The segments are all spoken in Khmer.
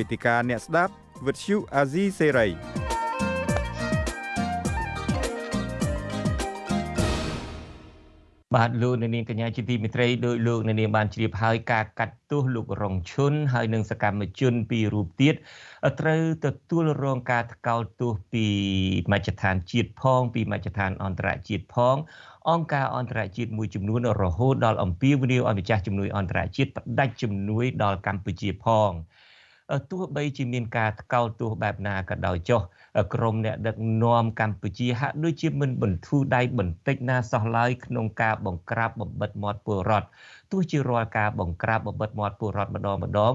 វេទិកាអ្នកស្ដាប់វិទ្យុអាស៊ីសេរីបាទលោកនាងកញ្ញាជាទីមេត្រីដោយលោកនាងបានជ្រាបហើយការកាត់ទោសលោករងឈុនហើយនិងសកម្មជនពីររូបទៀតត្រូវទទួលរងការថ្កោលទោសពីមជ្ឈដ្ឋានជាតិផង ពីមជ្ឈដ្ឋានអន្តរជាតិផងអង្គការអន្តរជាតិមួយចំនួនរហូតដល់អំពាវនាវឲ្យម្ចាស់ជំនួយអន្តរជាតិផ្ដាច់ជំនួយដល់កម្ពុជាផង ទោះបីជាមានការថ្កោលទោសបែបណាក៏ដោយចុះក្រមអ្នកដឹកនាំកម្ពុជាហាក់ដូចជាមិនបន្ធូរដៃបន្តិចណាសោះឡើយក្នុងការបង្ក្រាបបំបិតមាត់ពលរដ្ឋទោះជារាល់ការបង្ក្រាបបំបិតមាត់ពលរដ្ឋម្ដងម្ដង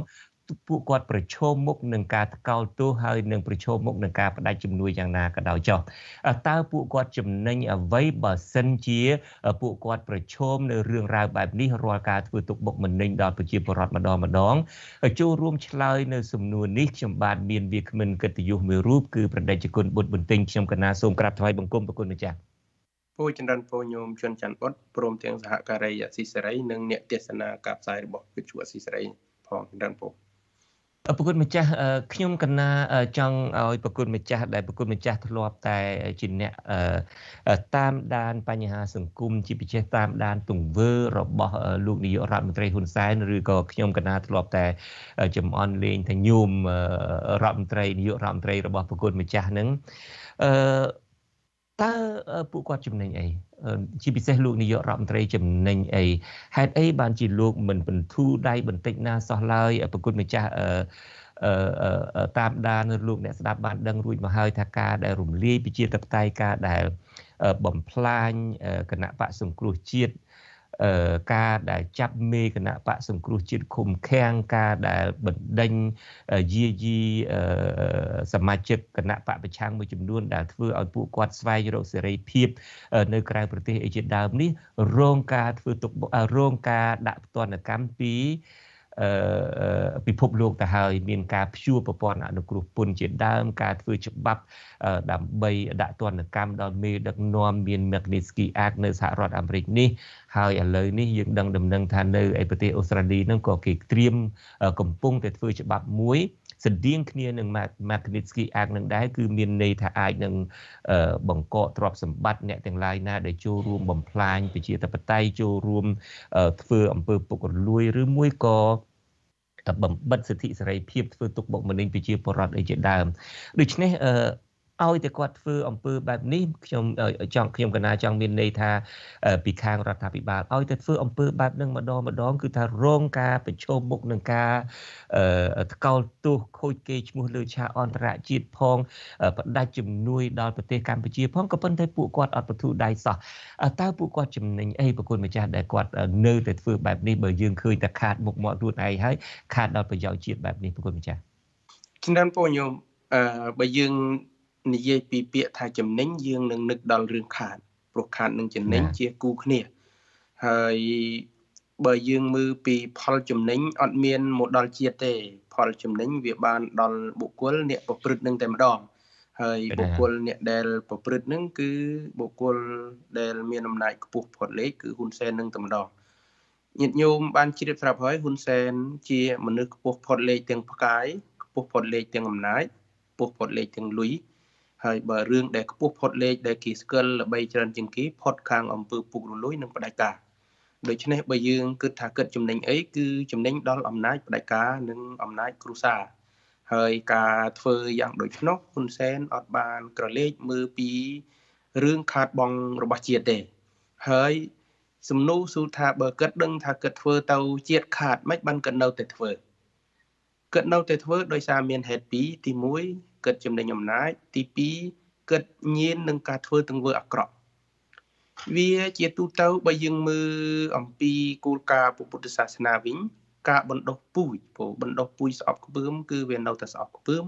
ពួកគាត់ប្រឈមមុខនឹងការថ្កោលទោសហើយនឹងប្រឈមមុខនឹងការបដិជំនួយយ៉ាងណាក៏ដោយចុះតើពួកគាត់ចំណេញអ្វីបើសិនជា ពួកគាត់ប្រឈមនៅរឿងរ៉ាវបែបនេះរាល់ការធ្វើទុកបុកម្នេញដល់ប្រជាពលរដ្ឋម្ដងម្ដងចូលរួមឆ្លើយនៅសំណួរនេះខ្ញុំបាទមានវាគ្មិនកិត្តិយសមួយរូបគឺប្រដេជគុណបុត្របន្ទិញខ្ញុំកណាសូមក្រាបថ្វាយបង្គំប្រគុណម្ចាស់ពូចន្ទរពូញោមជុនច័ន្ទបុត្រព្រមទាំងសហការីអសីសេរីនិងអ្នកទេសនាការផ្សាយរបស់វិទ្យុអសីសេរីផងចន្ទរពូ ប្រគុណម្ចាស់ខ្ញុំកណាចង់ឲ្យប្រគុណម្ចាស់ដែលប្រគុណម្ចាស់ធ្លាប់តែជាអ្នកតាមដានបញ្ហាសង្គមជាពិសេសតាមដានទង្វើរបស់លោកនាយករដ្ឋមន្ត្រីហ៊ុនសែនឬក៏ខ្ញុំកណាធ្លាប់តែចំអន់លេងថាញោមរដ្ឋមន្ត្រីនាយករដ្ឋមន្ត្រីរបស់ប្រគុណម្ចាស់នឹងអឺតើពួកគាត់ចំណេញអី ជាពិសេសលោកនាយករដ្ឋមន្ត្រីចំណេញអីហេតុអីបានជាលោកមិនបន្ធូរដៃបន្តិចណាសោះឡើយប្រគុណម្ចាស់អឺតាមដានលោកអ្នកស្ដាប់បានដឹងរួចមកហើយថាការដែលរំលាយប្រជាធិបតេយ្យការដែលបំផ្លាញគណៈបកសង្គ្រោះជាតិ ការដែលចាប់មេគណៈបកសង្គ្រោះជាតិឃុំឃាំងការដែលបណ្ដេញយាយីសមាជិកគណៈបកប្រឆាំងមួយចំនួនដែលធ្វើឲ្យពួកគាត់ស្វែងរកសេរីភាពនៅក្រៅប្រទេសអីជាដើមនេះរងការធ្វើទុករងការដាក់ទណ្ឌកម្មពី ពិភពលោកទៅហើយមានការព្យួរប្រព័ន្ធអនុគ្រោះពន្ធជាដើម ការធ្វើច្បាប់ដើម្បីដាក់ទណ្ឌកម្មដល់មេដឹកនាំមាន Magnitsky Act នៅសហរដ្ឋអាមេរិកនេះហើយឥឡូវនេះយើងដឹងដំណឹងថានៅឯប្រទេសអូស្ត្រាលីហ្នឹងក៏គេត្រៀមកំពុងតែធ្វើច្បាប់មួយ ស្តៀងគ្នានឹង Magnitsky Act នឹងដែរគឺមានន័យថាអាចនឹងបង្កកទ្រព្យសម្បត្តិអ្នកទាំងឡាយណាដែលចូលរួមបំផ្លាញប្រជាធិបតេយ្យចូលរួមធ្វើអំពើពុករលួយឬមួយក៏បំបិតសិទ្ធិសេរីភាពធ្វើទុកបុកម្នេញប្រជាពលរដ្ឋអីជាដើមដូច្នេះ ឲ្យតែគាត់ធ្វើអំពើបែបនេះខ្ញុំចង់ខ្ញុំកណាចង់មានន័យថាពីខាងរដ្ឋាភិបាលឲ្យតែធ្វើអំពើបែបនឹងម្ដងម្ដងគឺថារងការប្រឈមមុខនឹងការថ្កោលទោសខូចគេឈ្មោះលើឆាកអន្តរជាតិផងផ្ដាច់ជំនួយដល់ប្រទេសកម្ពុជាផងក៏ប៉ុន្តែពួកគាត់អត់បទូដៃសោះតើពួកគាត់ចំណេញអីប្រគុណម្ចាស់ដែលគាត់នៅតែធ្វើបែបនេះបើយើងឃើញតែខាតមុខមាត់ខ្លួនឯងហើយខាតដល់ប្រយោជន៍ជាតិបែបនេះប្រគុណម្ចាស់ជំរាបពរញោមអឺបើយើង និយាយពីពាក្យថាចំណេញយើងនឹងនឹកដល់រឿងខាតព្រោះខាតនឹងចំណេញជាគូគ្នាហើយបើយើងមើលពីផលចំណេញអត់មានមកដល់ជាតិទេ ផលចំណេញវាបានដល់បុគ្គលអ្នកប្រព្រឹត្តនឹងតែម្ដងហើយបុគ្គលអ្នកដែលប្រព្រឹត្តនឹងគឺបុគ្គលដែលមានអំណាចខ្ពស់ផុតលេខគឺហ៊ុនសែននឹងតែម្ដងញាតិញោមបានជ្រាបស្រាប់ហើយហ៊ុនសែនជាមនុស្សខ្ពស់ផុតលេខទាំងផ្កាយខ្ពស់ផុតលេខទាំងអំណាចខ្ពស់ផុតលេខទាំងលុយ ហើយបើរឿងដែលខ្ពស់ផុតលេខដែលគេស្គាល់ល្បីច្រើនជាងគេផុតខាងអំពើពុករលួយនិងផ្ដាច់ការដូច្នេះបើយើងគិតថាគិតចំណេញអីគឺចំណេញដល់អំណាចផ្ដាច់ការនិងអំណាចគ្រួសារហើយការធ្វើយ៉ាងដូចនោះហ៊ុនសែនអត់បានក្រឡេកមើលពីរឿងខាតបងរបស់ជាតិទេហើយសំណួរសួរថាបើគិតដឹងថាគិតធ្វើទៅជាតិខាតមិនបានគិតនៅតែធ្វើគិតនៅតែធ្វើដោយសារមានហេតុពីរទី1 គិតចំណេញអំណាចទី2គិតញៀននឹងការធ្វើទង្វើអាក្រក់វាជាទូទៅបើយើងមើលអំពីគោលការណ៍ពុទ្ធសាសនាវិញ ការបណ្ដុះពូជព្រោះបណ្ដុះពូជស្អប់ខ្ពើមគឺវានៅតែស្អប់ខ្ពើម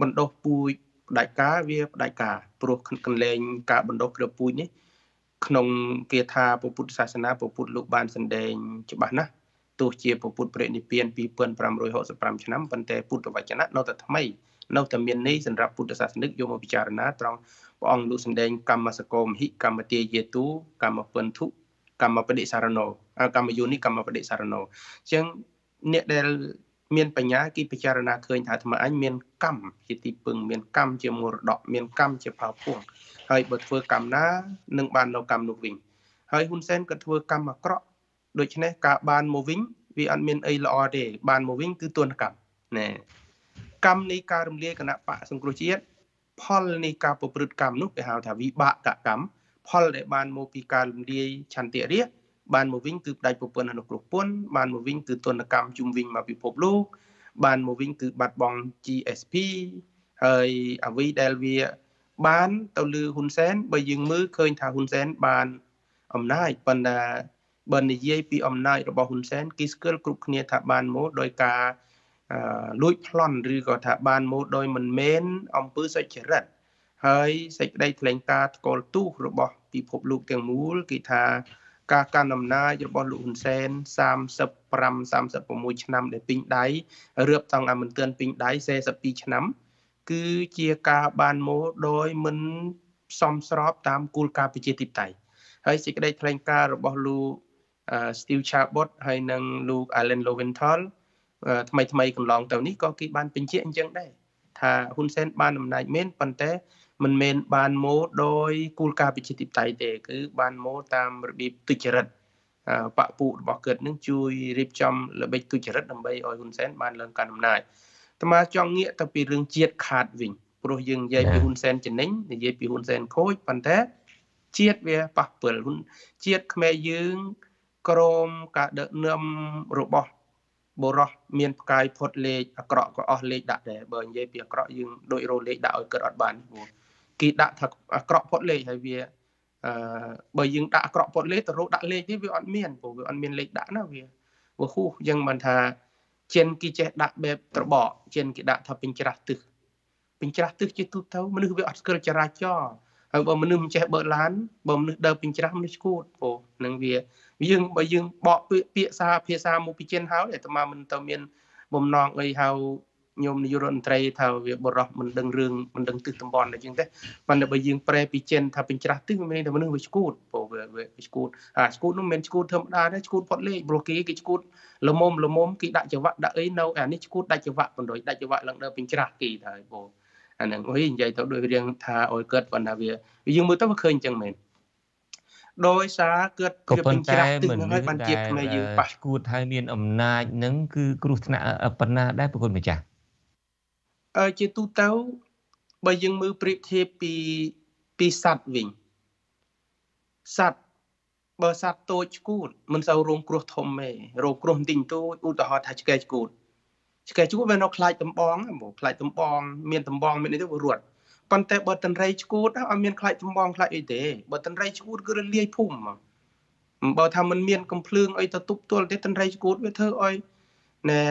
បណ្ដុះពូជផ្ដាច់ការវាផ្ដាច់ការព្រោះកន្លែងការបណ្ដុះគ្រាប់ពូជនេះក្នុងគាថាពុទ្ធសាសនាពុទ្ធលោកបានសម្ដែងច្បាស់ណាស់ទោះជាពុទ្ធព្រះនិព្វាន2565ឆ្នាំប៉ុន្តែពុទ្ធវចនៈនៅតែថ្មី នៅតែមានន័យសម្រាប់ពុទ្ធសាសនិកយកមកពិចារណាត្រង់ព្រះអង្គលោកសម្ដែងកម្មសកោមហិកម្មទាយេទូកម្មពន្ធុកម្មបដិសារណោកម្មយោនិកម្មបដិសារណោអញ្ចឹងអ្នកដែលមានបញ្ញាគេពិចារណាឃើញថាអាត្មាអញមានកម្មជាទីពឹងមានកម្មជាមរតកមានកម្មជាផៅពួងហើយបើធ្វើកម្មណានឹងបាននៅកម្មនោះវិញហើយហ៊ុនសែនក៏ធ្វើកម្មអាក្រក់ដូច្នេះការបានមកវិញវាអត់មានអីល្អទេបានមកវិញគឺទនកម្មណែ កម្មនៃការរំលាយគណៈបកសង្គ្រោះជាតិផលនៃការប្រព្រឹត្តកម្មនោះគេហៅថាវិបាកកម្មផលដែលបានមកពីការរំលាយឆន្ទៈរាជបានមកវិញគឺផ្ដាច់ប្រពន្ធអនុគ្រោះពន្ធបានមកវិញគឺទនកម្មជុំវិញមកពិភពលោកបានមកវិញគឺបាត់បង់ GSP ហើយអ្វីដែលវាបានទៅលើហ៊ុនសែនបើយើងមើលឃើញថាហ៊ុនសែនបានអំណាចប៉ុន្តែបើនិយាយពីអំណាចរបស់ហ៊ុនសែនគេស្គាល់គ្រប់គ្នាថាបានមកដោយការ លួចប្លន់ឬក៏ថាបានមកដោយមិនមែនអំពើសុចរិតហើយសេចក្តីថ្លែងការណ៍ថ្កោលទោសរបស់ពិភពលោកទាំងមូលគេថាការកាន់អំណាចរបស់លោកហ៊ុនសែន35 36ឆ្នាំដែលពេញដៃរឿបតង់អាមិនទាន់ពេញដៃ42ឆ្នាំ គឺជាការបានមកដោយមិនសមស្របតាមគោលការណ៍ប្រជាធិបតេយ្យហើយសេចក្តីថ្លែងការណ៍របស់លោក Steve Chabot ហើយនិងលោក Alan Lowenthal ថ្មីថ្មីកន្លងទៅនេះក៏គេបានបញ្ជាក់អញ្ចឹងដែរថាហ៊ុនសែនបានអំណាចមែនប៉ុន្តែមិនមែនបានមកដោយគោលការណ៍ប្រជាធិបតេយ្យទេ គឺបានមកតាមរបៀបទុច្ចរិតបពពួករបស់គាត់នឹងជួយរៀបចំល្បិចទុច្ចរិតដើម្បីឲ្យហ៊ុនសែនបានឡើងកាន់អំណាចអាត្មាចង់ងាកទៅពីរឿងជាតិខាតវិញព្រោះយើងនិយាយពីហ៊ុនសែនចំណេញនិយាយពីហ៊ុនសែនខូចប៉ុន្តែជាតិវាប៉ះពិលជាតិខ្មែរយើងក្រមការដឹកនាំរបស់ បរោះមានផ្កាយផុតលេខអាក្រក់ក៏អស់លេខដាក់ដែរបើនិយាយពីអាក្រក់យើងដូចរោលេខដាក់ឲ្យកើតអត់បានព្រោះគេដាក់ថាអាក្រក់ផុតលេខហើយវាអឺបើយើងដាក់អាក្រក់ផុតលេខទៅរោដាក់លេខនេះវាអត់មានព្រោះវាអត់មានលេខដាក់ណាវាវាហ៊ូអញ្ចឹងបានថាចិនគេចេះដាក់បែបត្របកចិនគេដាក់ថាពេញច្រាស់ទឹះពេញច្រាស់ទឹះជាទូទៅមនុស្សវាអត់ស្គាល់ចរាចរណ៍ហើយបើមនុស្សមិនចេះបើកឡានបើមនុស្សដើរពេញច្រាស់មនុស្សឈួតព្រោះនឹងវា យើងបើយើងបកពាក្យសារភាសាមកពីចិនហើយអាត្មាមិនទៅមានបំណងអីហៅញោមនាយករដ្ឋមន្ត្រីថាវាបរោះមិនដឹងរឿងមិនដឹងទិសតំបន់អីចឹងទេប៉ុន្តែបើយើងប្រែពីចិនថាពេញច្រាស់ទិសវាមានតែមនុស្សវាឈួតព្រោះវាវាឈួតអាឈួតនោះមិនមែនឈួតធម្មតាទេឈួតផុតលេខព្រោះគេគេឈួតល្មមល្មមគេដាក់ចង្វាក់ដាក់អីនៅអានេះឈួតដាច់ចង្វាក់បណ្ដោយដាច់ចង្វាក់ឡើងដល់ពេញច្រាស់គេទៅហើយបងអាហ្នឹងអុយនិយាយទៅដូចរឿងថាអុយកើតប៉ុន្តែវាយើងមើលទៅវាឃើញអញ្ចឹងមែន ដោយសារកើតវាពេញច្រាស់ទឹកនឹងហើយបានជាខ្មែរយើងប៉ះគួតហើយមានអំណាចនឹងគឺគ្រោះថ្នាក់ប៉ុណ្ណាដែរប្រគុណម្ចាស់អឺជាទូទៅបើយើងមើលប្រៀបធៀបពីពីសัตว์វិញសัตว์បើសัตว์តូចឈួតមិនសូវរងគ្រោះធំទេរងគ្រោះបន្តិចតូចឧទាហរណ៍ថាឆ្កែឈួតឆ្កែឈួតវានៅខ្លាចតំបងមកខ្លាចតំបងមានតំបងមានអីទៅវារត់ ប៉ុន្តែបើតន្ត្រីឈួតអត់មានខ្លាចតំបងខ្លាចអីទេបើតន្ត្រីឈួតគឺរលាយភូមិបើថាมันមានកំភ្លើងអីទៅទប់ទល់ទេតន្ត្រីឈួតវាធ្វើឲ្យណែ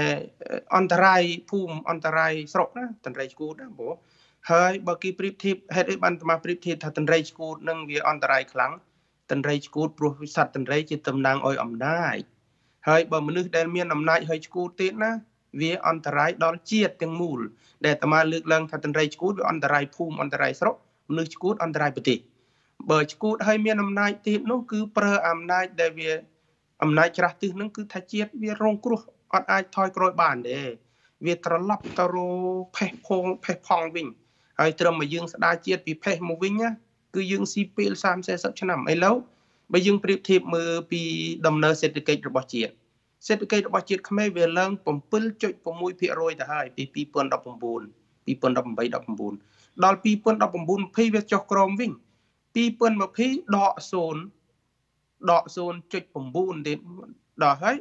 អន្តរាយភូមិអន្តរាយស្រុកណាតន្ត្រីឈួតណាព្រោះហើយបើគេប្រៀបធៀបហេតុអីបានអាប្រៀបធៀបថាតន្ត្រីឈួតនឹងវាអន្តរាយខ្លាំងតន្ត្រីឈួតព្រោះសត្វតន្ត្រីជាតំណាងឲ្យអំណាចហើយបើមនុស្សដែលមានអំណាចហើយឈួតទៀតណា វាអន្តរាយដល់ជាតិទាំងមូលដែលអាត្មាលើកឡើងថាតន្ត្រីឈួតវាអន្តរាយភូមិអន្តរាយស្រុកមនុស្សឈួតអន្តរាយប្រទេសបើឈួតហើយមានអំណាចទៀតនោះគឺប្រើអំណាចដែលវាអំណាចច្រាស់ទឹះនឹងគឺថាជាតិវារងគ្រោះអត់អាចថយក្រោយបានទេវាត្រឡប់ទៅរផេះផងផេះផង់វិញហើយត្រឹមមកយើងស្ដារជាតិពីផេះមកវិញណាគឺយើងស៊ីពេល30 40ឆ្នាំឥឡូវបើយើងប្រៀបធៀបមើលពីដំណើរសេដ្ឋកិច្ចរបស់ជាតិ សេដ្ឋកិច្ចរបស់ជាតិខ្មែរវាឡើង7.6%ទៅហើយពី2019 2018 19ដល់2019 20វាចុះក្រោមវិញ2020ដក0ដក0.9ទៀតដល់ហើយ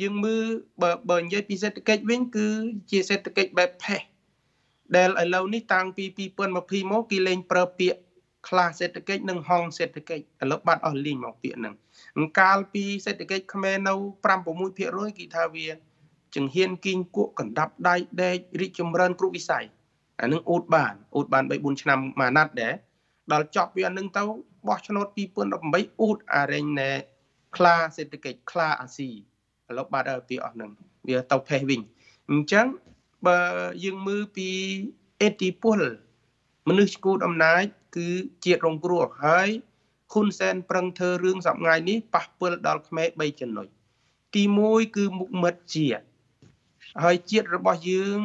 យើងមើលបើបើនិយាយពីសេដ្ឋកិច្ចវិញ គឺជាសេដ្ឋកិច្ចបែបផេះដែលឥឡូវនេះតាំងពី2020មកគេលែងប្រើពាក្យ ខ្លះសេដ្ឋកិច្ចនិងហងសេដ្ឋកិច្ចឥឡូវបាត់អស់លីងមកពាក្យហ្នឹងអង្កាលពីសេដ្ឋកិច្ចខ្មែរនៅ5 6%គេថាវាចង្ហៀនគីងគក់កណ្ដាប់ដៃដេករីកចម្រើនគ្រប់វិស័យអានឹងអ៊ូតបានអ៊ូតបាន3 4ឆ្នាំមួយណាត់ដែរដល់ចប់វានឹងទៅបោះឆ្នោត2018អ៊ូតអារេញណែខ្លាសេដ្ឋកិច្ចខ្លាអាស៊ីឥឡូវបាត់ហើយពីអស់នឹងវាទៅផេះវិញអញ្ចឹងបើយើងមើលពីអេតិពលមនុស្សឈ្គូតអំណាច គឺជាតិរងគ្រោះហើយហ៊ុនសែនប្រឹងធ្វើរឿងសប្ងាយនេះប៉ះពិលដល់ខ្មែរ3ចំណុចទី1គឺមុខមិត្តជាតិហើយជាតិរបស់យើង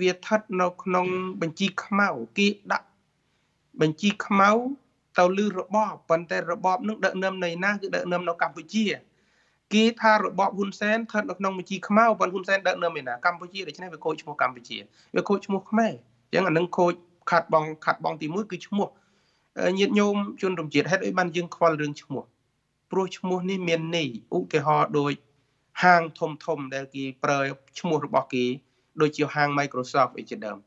វាស្ថិតនៅក្នុងបញ្ជីខ្មៅគេដាក់បញ្ជីខ្មៅទៅលើរបបប៉ុន្តែរបបនឹងដឹកនាំនៅណាគឺដឹកនាំនៅកម្ពុជាគេថារបបហ៊ុនសែនស្ថិតនៅក្នុងបញ្ជីខ្មៅប៉ុន្តែហ៊ុនសែនដឹកនាំឯណាកម្ពុជាដូច្នេះវាខូចឈ្មោះកម្ពុជាវាខូចឈ្មោះខ្មែរអញ្ចឹងអានឹងខូច ខាត់បងខាត់បងទី1គឺឈ្មោះញាតញោមជនរំជាតិហេតុអីបានយើងខ្វល់រឿងឈ្មោះព្រោះឈ្មោះនេះមានន័យឧទាហរណ៍ដូចហាងធំធំដែលគេប្រើឈ្មោះរបស់គេដូចជាហាង Microsoft អីជាដើម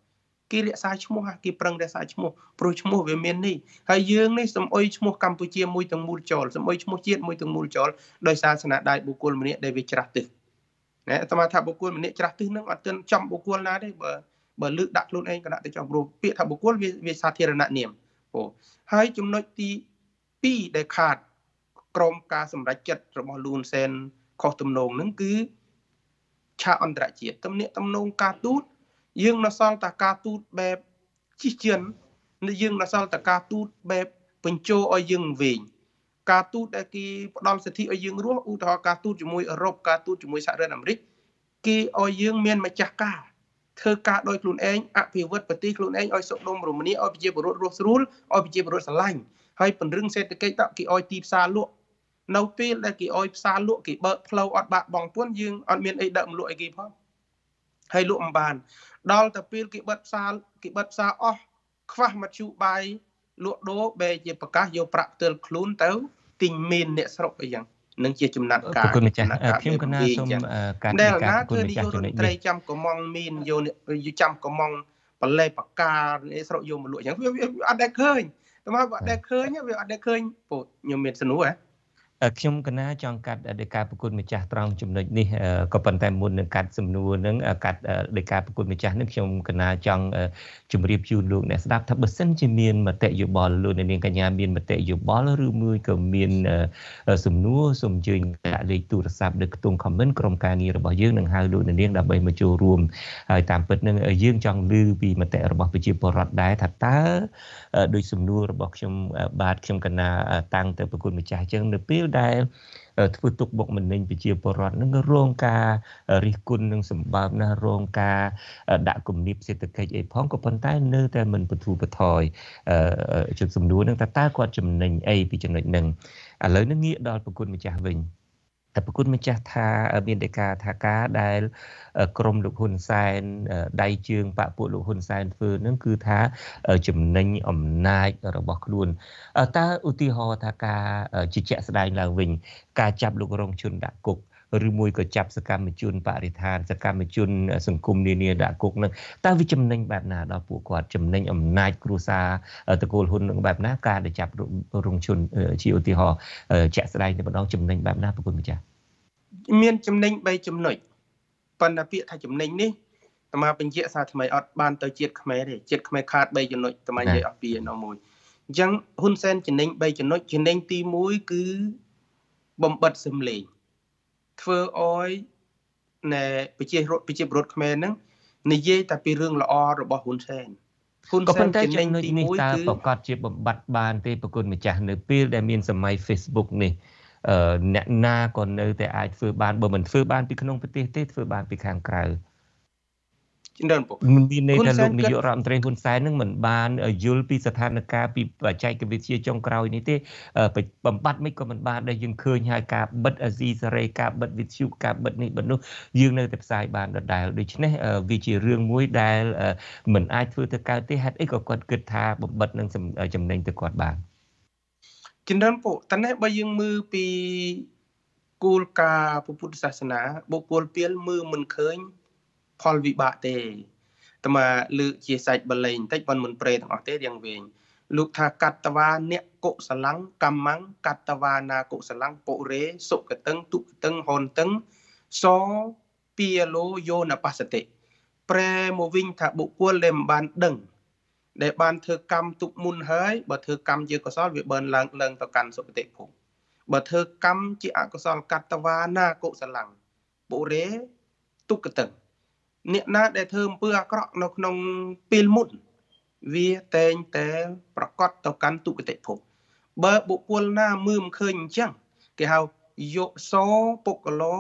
គេរក្សាឈ្មោះគេប្រឹងរក្សាឈ្មោះព្រោះឈ្មោះវាមាននេះហើយយើងនេះសំអុយឈ្មោះកម្ពុជាមួយទាំងមូលចោលសំអុយឈ្មោះជាតិមួយទាំងមូលចោលដោយសារស្នាដៃបុគ្គលម្នាក់ដែលវាច្រាស់ទឹកណាអាត្មាថាបុគ្គលម្នាក់ច្រាស់ទឹកនឹងអត់ទាន់ចំបុគ្គលណាទេបើ បើលើកដាក់ខ្លួនឯងក៏ដាក់ទៅចំព្រោះពាក្យថាបុគ្គលវាវាសាធារណនាមអូហើយចំណុចទី2ដែលខាតក្រមការសម្រេចចិត្តរបស់លូនសែនខុសទំនងនឹងគឺឆាកអន្តរជាតិទំនាក់ទំនងការទូតយើងនៅសល់តែការទូតបែបជិះជឿនយើងនៅសល់តែការទូតបែបបញ្ជោឲ្យយើងវិញការទូតដែលគេផ្ដល់សិទ្ធិឲ្យយើងរស់ឧទាហរណ៍ការទូតជាមួយអឺរ៉ុបការទូតជាមួយសហរដ្ឋអាមេរិកគេឲ្យយើងមានម្ចាស់ការ ធ្វើការដោយខ្លួនឯងអភិវឌ្ឍប្រទេសខ្លួនឯងឲ្យសុខដុមរមនាឲ្យប្រជាពលរដ្ឋរស់ស្រួលឲ្យប្រជាពលរដ្ឋស្រឡាញ់ហើយពង្រឹងសេដ្ឋកិច្ចតគេឲ្យទីផ្សារលក់នៅពេលដែលគេឲ្យផ្សារលក់គេបើកផ្លូវអត់បាក់បងពួនយើងអត់មានអីដឹកមកលក់អីគេផងហើយលក់មិនបានដល់ទៅពេលគេបិទផ្សារគេបិទផ្សារអស់ខ្វះមធ្យោបាយលក់ដូរបែរជាប្រកាសយកប្រាក់ផ្ទាល់ខ្លួនទៅទិញមានអ្នកស្រុកអីចឹង នឹងជាចំណាត់ការគុណម្ចាស់ខ្ញុំកណាសូមការដែលណាគឺនិយោរដ្ឋត្រីចាំកំងមានយកចាំកំងបលែបកានេះស្រុកយកមកលក់អញ្ចឹងវាអត់ដែលឃើញតែមកអត់ដែលឃើញវាអត់ដែលឃើញពោខ្ញុំមានសំណួរហ៎ ខ្ញុំកណាចង់កាត់ដោយការប្រគុណម្ចាស់ត្រង់ចំណុចនេះក៏ប៉ុន្តែមុននឹងកាត់សំណួរនឹងកាត់ដោយការប្រគុណម្ចាស់នឹងខ្ញុំកណាចង់ជម្រាបជូនលោកអ្នកស្ដាប់ថាបើសិនជាមានមតិយោបល់លោកនាងកញ្ញាមានមតិយោបល់ឬមួយក៏មានសំណួរសូមអញ្ជើញដាក់លេខទូរស័ព្ទនៅក្នុង comment ក្រុមការងាររបស់យើងនឹងហៅលោកនាងដើម្បីមកចូលរួមហើយតាមពិតនឹងយើងចង់ឮពីមតិរបស់ប្រជាពលរដ្ឋដែរថាតើដោយសំណួររបស់ខ្ញុំបាទខ្ញុំកណាតាំងទៅប្រគុណម្ចាស់អញ្ចឹងនៅពេលដែលធ្វើទុកបុកម្នេញប្រជាពលរដ្ឋនឹងរងការរិះគន់នឹងសម្បើមណាស់រងការដាក់គំនាបសេដ្ឋកិច្ចអីផងក៏ប៉ុន្តែនៅតែមិនបធូរបន្ថយជិតសំណួរនឹងតើតើគាត់ចំណេញអីពីចំណុចហ្នឹងឥឡូវនឹងងាកដល់ប្រគុណម្ចាស់វិញ តែប្រគុណម្ចាស់ថាមានតែការថាការដែលក្រមលោកហ៊ុនសែនដៃជើងបពពួកលោកហ៊ុនសែនធ្វើនឹងគឺថាចំណេញអំណាចរបស់ខ្លួនតើឧទាហរណ៍ថាការជជែកស្ដែងឡើងវិញ ការចាប់លោករងជនដាក់គុក ឬមួយក៏ចាប់សកម្មជនបរិស្ថានសកម្មជន សង្គមនានាដាក់គុកនឹងតើវាចំណេញបែបណាដល់ពួកគាត់ចំណេញអំណាចគ្រួសារតកូលហ៊ុននឹងបែបណាការដែលចាប់រងជនជាឧទាហរណ៍ជាក់ស្ដែងតែម្ដងចំណេញបែបណាប្រគុណម្ចាស់មានចំណេញ3ចំណុចប៉ុន្តែពាក្យថាចំណេញនេះតមាបញ្ជាក់សារថ្មីអត់បានទៅជាតិខ្មែរទេជាតិខ្មែរខាត3ចំណុចតមានិយាយអស់ពីនៅមួយអញ្ចឹងហ៊ុនសែនចំណេញ3ចំណុចចំណេញទី1គឺបំបិតសំលេង ធ្វើឲ្យណែប្រជារដ្ឋប្រជាពលរដ្ឋខ្មែរហ្នឹងនិយាយតែពីរឿងល្អរបស់ហ៊ុនសែនហ៊ុនសែនចំណេញទី1គឺប្រកាសជាបំបត្តិបានទេប្រគុណម្ចាស់នៅពេលដែលមានសម័យ Facebook នេះអ្នកណាក៏នៅតែអាចធ្វើបានបើមិនធ្វើបានពីក្នុងប្រទេសទេធ្វើបានពីខាងក្រៅ ច្រើនពុកមានន័យថាលោកនាយករដ្ឋមន្ត្រីហ៊ុនសែននឹងមិនបានយល់ពីស្ថានភាពពីបច្ចេកវិទ្យាចុងក្រោយនេះទេបំបត្តិមិនក៏មិនបានដែលយើងឃើញហើយការបិទអាស៊ីសេរីការបិទវិទ្យុការបិទនេះបិទនោះយើងនៅតែផ្សាយបានដដែលដូច្នេះវាជារឿងមួយដែលមិនអាចធ្វើទៅកើតទេហេតុអីក៏គាត់គិតថាបំបត្តិនឹងចំណេញទៅគាត់បានចំណិនពុតនេះបើយើងមើលពីគោលការណ៍ពុទ្ធសាសនាបុគ្គលពីលមើលមិនឃើញ ផលវិបាកទេតែមកលើកជាសាច់បលែងបន្តិចប៉ុនមិនប្រេទាំងអស់ទេរៀងវិញលោកថាកតវាអ្នកកុសលੰកម្មੰកតវាណាកុសលੰពុរេសុកតឹងទុកតឹងហនតឹងសពីលោយោនបសតិប្រែមកវិញថាបុគ្គលដែលមិនបានដឹងដែលបានធ្វើកម្មទុកមុនហើយបើធ្វើកម្មជាកុសលវាបឺនឡើងឡើងទៅកាន់សុគតិភពបើធ្វើកម្មជាអកុសលកតវាណាកុសលੰបុរេទុកតឹង អ្នកណាដែលធ្វើអំពើអាក្រក់នៅក្នុងពេលមុនវាតែងតែប្រកាសទៅកាន់ទុគតិភពបើបុគ្គលណាមើលមិនឃើញអញ្ចឹងគេហៅយោសោពុកលោ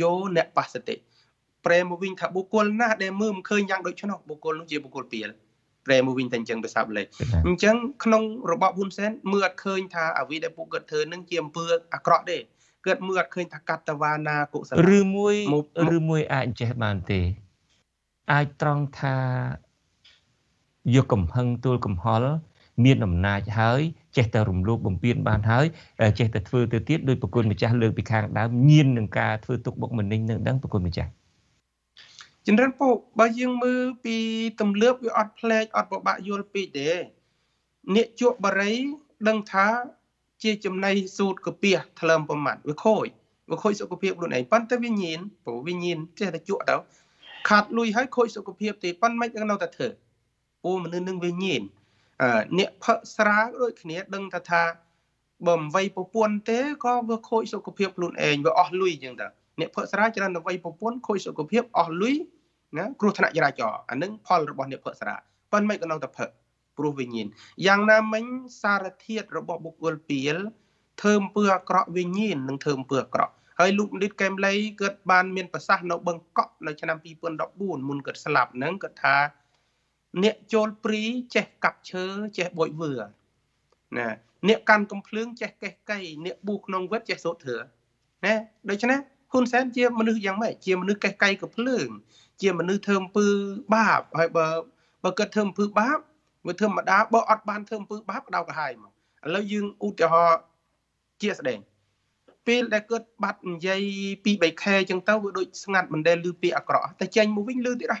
យោអ្នកបសតិប្រែមកវិញថាបុគ្គលណាដែលមើលមិនឃើញយ៉ាងដូច្នោះបុគ្គលនោះជាបុគ្គលពីលប្រែមកវិញតែអញ្ចឹងទៅសាប់លេអញ្ចឹងក្នុងរបបហ៊ុនសែនមើលអត់ឃើញថាអ្វីដែលពួកគាត់ធ្វើនឹងជាអំពើអាក្រក់ទេគាត់មើលអត់ឃើញថាកតវាណាកុសលឬមួយឬមួយអាចចេះបានទេ អាចត្រង់ថាយកកំហឹងទួលកំហល់មានអំណាចហើយចេះតែរំលោភបំពានបានហើយចេះតែធ្វើទៅទៀតដោយប្រគុណម្ចាស់លើកពីខាងដើមញៀននឹងការធ្វើទុកបុកម្នេញនឹងដឹងប្រគុណម្ចាស់ចម្រើនពូបើយើងមើលពីទំលើបវាអត់ផ្លែកអត់ពិបាកយល់ពេកទេអ្នកជក់បរិយដឹងថាជាចំណៃសូត្រកាពះថ្លើមប្រមាត់វាខូចវាខូចសុខភាពខ្លួនឯងប៉ុន្តែវាញៀនព្រោះវាញៀនចេះតែជក់ទៅ ខាត់លុយហើយខូចសុខភាពទេប៉ុន្តែមិននៅតែធ្វើពូមនុស្សនឹងវាញៀនអ្នកផឹកស្រាដូចគ្នាដឹងថាថាបើមិនវ័យប្រពន្ធទេក៏វាខូចសុខភាពខ្លួនឯងវាអស់លុយអញ្ចឹងតាអ្នកផឹកស្រាច្រើនតែវ័យប្រពន្ធខូចសុខភាពអស់លុយណាគ្រោះថ្នាក់ចរាចរណ៍អានឹងផលរបស់អ្នកផឹកស្រាប៉ុន្តែមិនក៏នៅតែផឹកព្រោះវិញ្ញាណយ៉ាងណាមិញសារធាតុរបស់បុគ្គលពីលធ្វើអំពើអាក្រក់វិញ្ញាណនឹងធ្វើអំពើអាក្រក់ ហើយលោកមនិតកែមលីគាត់បានមានប្រសាសន៍នៅបឹងកក់នៅឆ្នាំ2014មុនគាត់ស្លាប់ហ្នឹងគាត់ថាអ្នកចូលព្រីចេះកាប់ឈើចេះបួចវឿណាអ្នកកាន់កំភ្លើងចេះកេះកៃអ្នកប៊ូក្នុងវិតចេះសូត្រធឿណាដូច្នេះហ៊ុនសែនជាមនុស្សយ៉ាងម៉េចជាមនុស្សកេះកៃកំភ្លើង ជាមនុស្សធ្វើអំពើបាបហើយបើបើគាត់ធ្វើអំពើបាបវាធម្មតាបើអត់បានធ្វើអំពើបាបដៅកាហាយមកឥឡូវយើងឧទាហរណ៍ជាស្ដែង ពេលដែលគាត់បាត់និយាយពី3ខែអញ្ចឹងទៅវាដូចស្ងាត់មិនដែលឮពាក្យអាក្រក់តែចេញមកវិញឮទៀតហ៎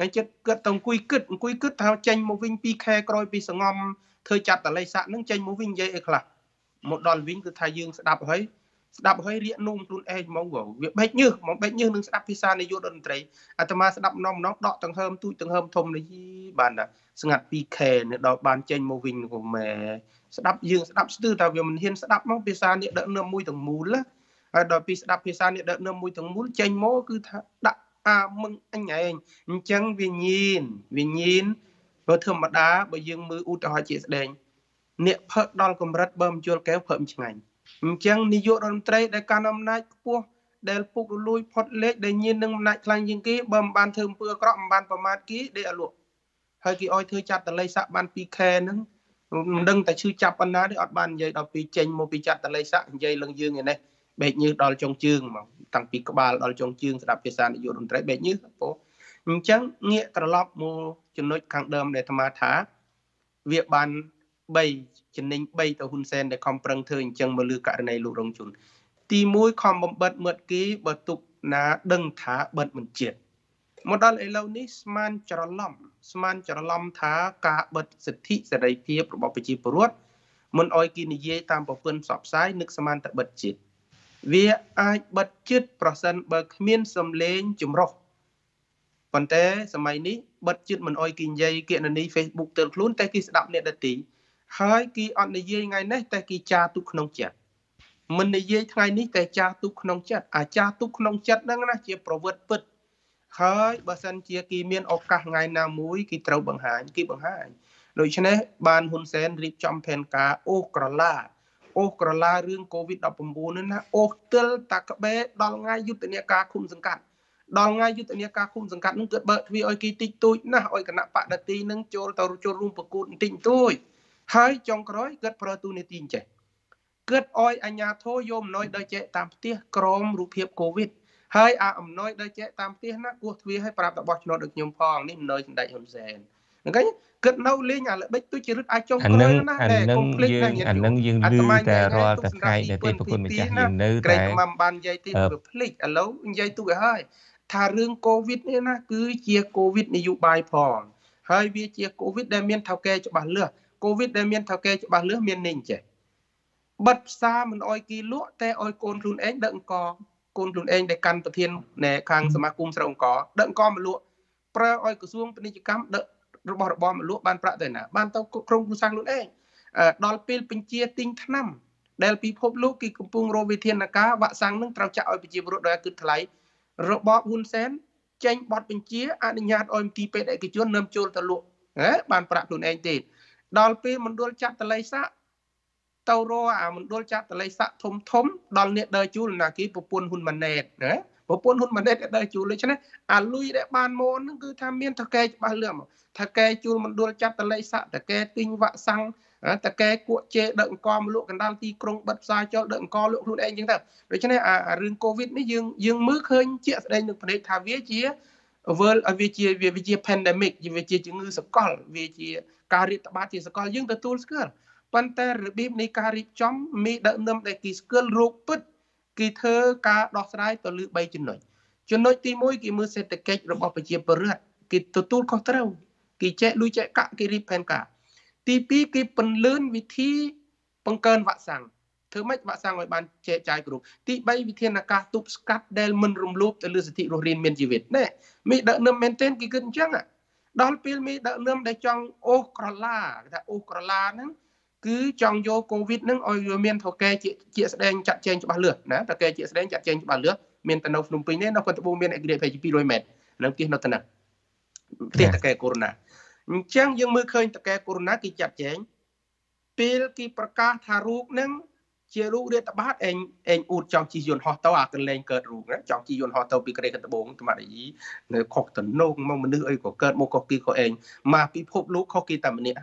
នៅចិត្តគាត់ទៅអង្គុយគិតអង្គុយគិតថាចេញមកវិញ2ខែក្រោយពីសងំធ្វើចាត់តល័យស័កនឹងចេញមកវិញនិយាយអីខ្លះមកដល់វិញគឺថាយើងស្ដាប់ហើយ ស្ដាប់ហើយរៀកនោមខ្លួនឯងហ្មងវាបែកញើសហ្មងបែកញើសនឹងស្ដាប់ភាសានាយករដ្ឋមន្ត្រីអាត្មាស្ដាប់ម្ដងម្ដងដកទាំងហើមទូចទាំងហើមធំនេះបានតែស្ងាត់ 2K នេះដល់បានចេញមកវិញក៏ម៉ែស្ដាប់យើងស្ដាប់ស្ទើរតែវាមិនហ៊ានស្ដាប់មកភាសានេះដឹកនាំមួយទាំងមូលហើយដល់ពីស្ដាប់ភាសានេះដឹកនាំមួយទាំងមូលចេញមកគឺថាដាក់អាមឹងអញឯងអញ្ចឹងវិញ្ញាណវិញ្ញាណបើធម្មតាបើយើងមើលឧទាហរណ៍ជាស្ដែងអ្នកផឹកដល់កម្រិតបើមិនជល់កែវផឹកមិនឆ្ងាញ់ អញ្ចឹងនាយករដ្ឋមន្ត្រីដែលកាន់អំណាចខ្ពស់ដែលពុករលួយផុតលេខដែលញៀននឹងអំណាចខ្លាំងជាងគេបើមិនបានធ្វើអំពើអាក្រក់មិនបានប្រមាថគេដេកឲ្យលក់ហើយគេឲ្យធ្វើចាត់តល័យស័កបាន 2ខែហ្នឹងមិនដឹងតែឈឺចាប់ប៉ុណ្ណាទេអត់បាននិយាយដល់ពីចេញមកពីចាត់តល័យស័កនិយាយឡើងយើងឯនេះបែកញើសដល់ចុងជើងមកតាំងពីក្បាលដល់ចុងជើងស្ដាប់ភាសានាយករដ្ឋមន្ត្រីបែកញើសពោអញ្ចឹងងាកត្រឡប់មកចំណុចខាងដើមដែលអាត្មាថា វាបាន3 ចំណេញ3ទៅហ៊ុនសែនដែលខំប្រឹងធ្វើអញ្ចឹងមកលើករណីលោករងជុនទី1ខំបំបិតមាត់គេបើទុកណាដឹងថាបិទមិនជាតិមកដល់ឥឡូវនេះស្មានច្រឡំស្មានច្រឡំថាការបិទសិទ្ធិសេរីភាពរបស់ប្រជាពលរដ្ឋមិនអោយគេនិយាយតាមប្រព័ន្ធផ្សព្វផ្សាយនឹកស្មានតែបិទជាតិវាអាចបិទចិត្តប្រសិនបើគ្មានសំឡេងចម្រុះប៉ុន្តែសម័យនេះបិទចិត្តមិនអោយគេនិយាយគណនី Facebook ទើខ្លួនតែគេស្ដាប់អ្នកដទៃ ហើយគេអត់និយាយថ្ងៃនេះតែគេចាទុកក្នុងចិត្តមិននិយាយថ្ងៃនេះតែចាទុកក្នុងចិត្តអាចាទុកក្នុងចិត្តហ្នឹងណាជាប្រវត្តិពិតហើយបើសិនជាគេមានឱកាសថ្ងៃណាមួយគេត្រូវបង្ហាញគេបង្ហាញដូច្នេះបានហ៊ុនសែនរៀបចំផែនការអូសក្រឡាអូសក្រឡារឿង COVID-19 នេះណាអូសទិលតាក្បែដល់ថ្ងៃយុទ្ធនាការឃុំសង្កាត់ដល់ថ្ងៃយុទ្ធនាការឃុំសង្កាត់នឹងគាត់បើកទ្វារឲ្យគេតិចតួចណាស់ឲ្យគណៈបដតិនឹងចូលទៅចូលរួមប្រកួតបន្តិចតួច ហើយចុងក្រោយគាត់ប្រើទូនីតិអញ្ចេះគាត់អោយអញ្ញាធោយកអំណោយដល់ចែកតាមផ្ទះក្រមរូបភាពកូវីដហើយអាអំណោយដល់ចែកតាមផ្ទះណាគោះទ្វារឲ្យប្រាប់តបោះឆ្នោតដូចខ្ញុំផងនេះអំណោយសម្ដេចហ៊ុនសែនហ្នឹងគិតនៅលេងអាល្បិចទុច្ចរិតអាចចុងក្រោយណាតែកុំភ្លេចណាអានឹងយើងលឺតែរាល់តែថ្ងៃដែលទេប្រគុណម្ចាស់យើងនៅតែក្រែកមកបាននិយាយទីវាភ្លេចឥឡូវនិយាយទូឲ្យហើយថារឿងកូវីដនេះណាគឺជាកូវីដនយោបាយផងហើយវាជាកូវីដដែលមានថៅកែច្បាស់លាស់ កូវីដដែលមានថៅកែច្បាស់លាស់មាននេះចេះបិទផ្សារមិនអោយគេលក់តែអោយកូនខ្លួនឯងដឹកអង្គកូនខ្លួនឯងដែលកាន់ប្រធាននៃខាងសមាគមស្រុកអង្គដឹកអង្គមកលក់ប្រើឲ្យក្រសួងពាណិជ្ជកម្មដឹករបស់របរមកលក់បានប្រាក់ទៅណាបានទៅក្រុមគ្រួសារខ្លួនឯងដល់ពេលបញ្ជាទិញថ្នាំដែលពិភពលោកគេកំពុងរកវិធានការវាក់សាំងនឹងត្រូវចាក់ឲ្យប្រជាពលរដ្ឋដោយគិតថ្លៃរបបហ៊ុនសែនចេញបទបញ្ជាអនុញ្ញាតឲ្យមន្ទីរពេទ្យឯកជននាំចូលទៅលក់ហ៎បានប្រាក់ខ្លួនឯងទេ ដល់ពេលមណ្ឌលចាត់តល័យស័កទៅរកអាមណ្ឌលចាត់តល័យស័កធំធំដល់អ្នកដើរជួលណាគីប្រពន្ធហ៊ុនម៉ាណែតណាប្រពន្ធហ៊ុនម៉ាណែតដើរជួលដូច្នេះអាលុយដែលបានមកហ្នឹងគឺថាមានថកែច្បាស់លាស់មកថកែជួលមណ្ឌលចាត់តល័យស័កថកែទិញវ៉ាក់សាំងតកែគក់ជេដឹកអង្គមកលក់កណ្ដាលទីក្រុងបិទផ្សារចូលដឹកអង្គលក់ខ្លួនឯងចឹងទៅដូច្នេះអារឿងកូវីដនេះយើងយើងមើលឃើញជាក់ស្ដែងនឹងភ្នែកថាវាជា world វាជាវាជា pandemic វាជាជំងឺសកលវាជា ការរាតត្បាតជាសកលយើងទទួលស្គាល់ប៉ុន្តែរបៀបនៃការរៀបចំមេដឹកនាំដែលគេស្គាល់រោគពិតគេធ្វើការដោះស្រាយទៅលើ3ចំណុចចំណុចទី1គេមើលសេដ្ឋកិច្ចរបស់ប្រជាពលរដ្ឋគេទទួលខុសត្រូវគេចែកលុយចែកកាក់គេរៀបផែនការទី2គេពន្លឿនវិធីបង្កើនវ៉ាក់សាំងធ្វើម៉េចវ៉ាក់សាំងឲ្យបានចែកចាយគ្រប់ទី3វិធានការទប់ស្កាត់ដែលមិនរំលោភទៅលើសិទ្ធិរស់រានមានជីវិតណែមេដឹកនាំមែនទែនគេគិតអញ្ចឹង ដល់ពេលមេដឹកនាំដែលចង់អូសក្រឡាគេថាអូសក្រឡាហ្នឹងគឺចង់យកកូវីដហ្នឹងឲ្យវាមានថកែជាជាស្ដែងចាត់ចែងច្បាស់លាស់ណាថកែជាស្ដែងចាត់ចែងច្បាស់លាស់មានទៅនៅភ្នំពេញនេះនៅកន្ទបូមានអេក្រិត2200ម៉ែត្រនៅផ្ទះនៅទៅណាផ្ទះតកែកូវីដអញ្ចឹងយើងមើលឃើញតកែកូវីដគេចាត់ចែងពេលគេប្រកាសថារូបហ្នឹង ជារូបរាតត្បាតអេងអេងអ៊ូតចង់ជិះយន្តហោះទៅអាកន្លែងកើតរូបណាចង់ជិះយន្តហោះទៅពីក្រេកត្បូងត្មារីនៅខុសតំណងមកមនុស្សអីក៏កើតមកខុសគេក៏អេងមកពិភពលោកខុសគេតែម្នាក់